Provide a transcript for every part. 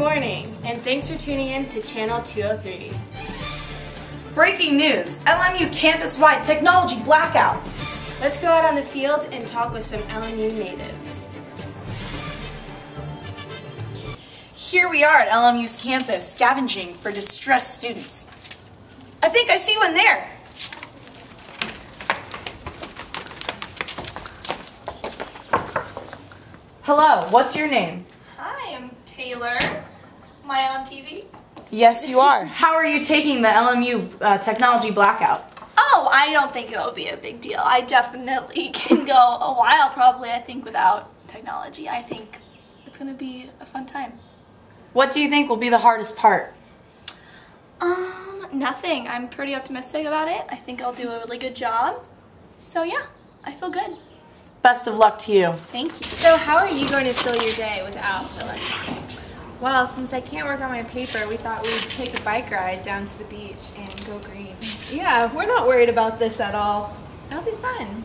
morning, and thanks for tuning in to Channel 203. Breaking news LMU campus wide technology blackout. Let's go out on the field and talk with some LMU natives. Here we are at LMU's campus scavenging for distressed students. I think I see one there. Hello, what's your name? Hi, I'm Taylor. Am I on TV? Yes, you are. How are you taking the LMU uh, technology blackout? Oh, I don't think it'll be a big deal. I definitely can go a while, probably, I think, without technology. I think it's going to be a fun time. What do you think will be the hardest part? Um, nothing. I'm pretty optimistic about it. I think I'll do a really good job. So, yeah, I feel good. Best of luck to you. Thank you. So, how are you going to fill your day without electronics? Well, since I can't work on my paper, we thought we'd take a bike ride down to the beach and go green. Yeah, we're not worried about this at all. It'll be fun.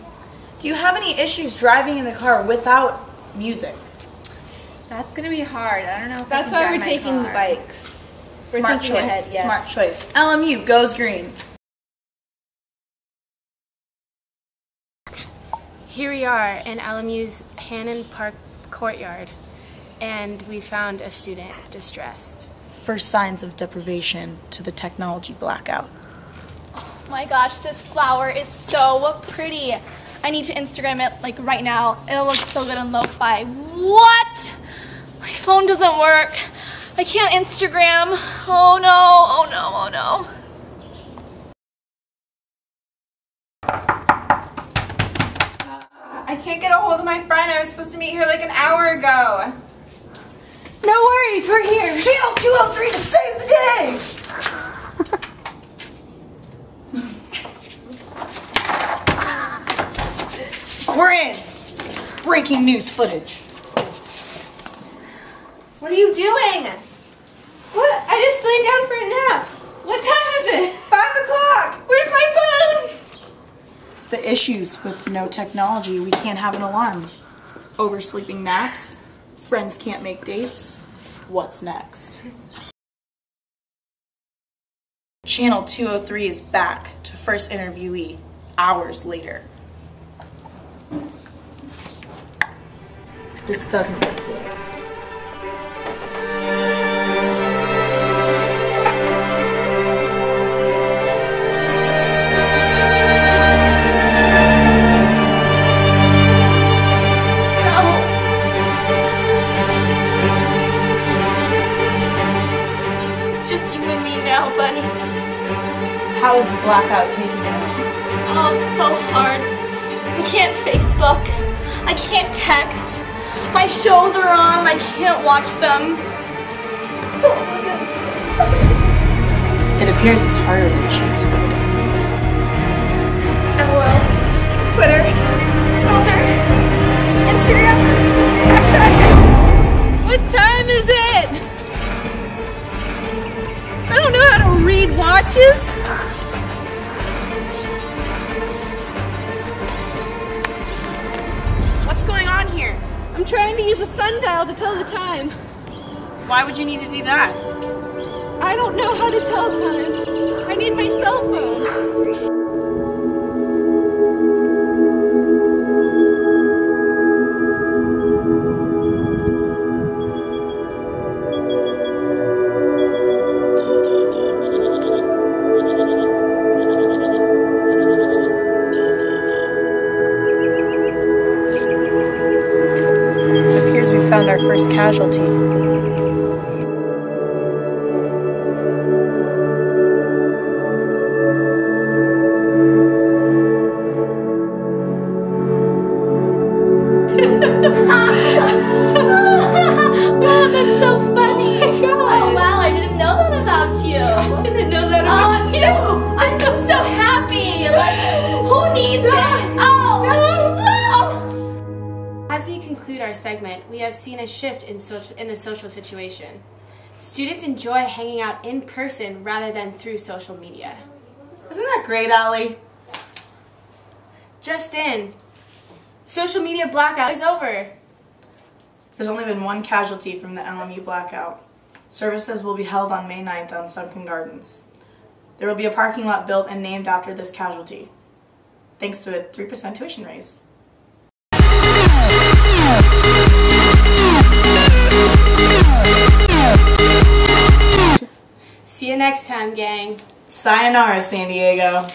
Do you have any issues driving in the car without music? That's gonna be hard. I don't know if That's why we're drive my taking the bikes. We're Smart choice. ahead, yes. Smart choice. LMU goes green. Here we are in LMU's Hannon Park courtyard, and we found a student distressed. First signs of deprivation to the technology blackout. Oh my gosh, this flower is so pretty. I need to Instagram it like right now. It'll look so good on lo-fi. What? My phone doesn't work. I can't Instagram. Oh no, oh no, oh no. I can't get a hold of my friend. I was supposed to meet her like an hour ago. No worries, we're here. Channel 203 to save the day. we're in. Breaking news footage. What are you doing? What? I just laid down for a nap. What time is it? Five o'clock. Where's my phone? The issues with no technology, we can't have an alarm. Oversleeping naps, friends can't make dates. What's next? Channel 203 is back to first interviewee hours later. This doesn't look buddy. How is the blackout taking you? Oh, so hard. I can't Facebook. I can't text. My shows are on. I can't watch them. It appears it's harder than she watches. What's going on here? I'm trying to use a sundial to tell the time. Why would you need to do that? I don't know how to tell time. I need my cell phone. First casualty. oh, that's so funny. Oh, oh, wow, I didn't know that about you. I didn't know that Oh, about I'm you. so, I'm so happy. Like, who needs it? Conclude our segment, we have seen a shift in, social, in the social situation. Students enjoy hanging out in person rather than through social media. Isn't that great, Allie? Just in, social media blackout is over. There's only been one casualty from the LMU blackout. Services will be held on May 9th on Sunken Gardens. There will be a parking lot built and named after this casualty, thanks to a 3% tuition raise. See you next time, gang. Sayonara, San Diego.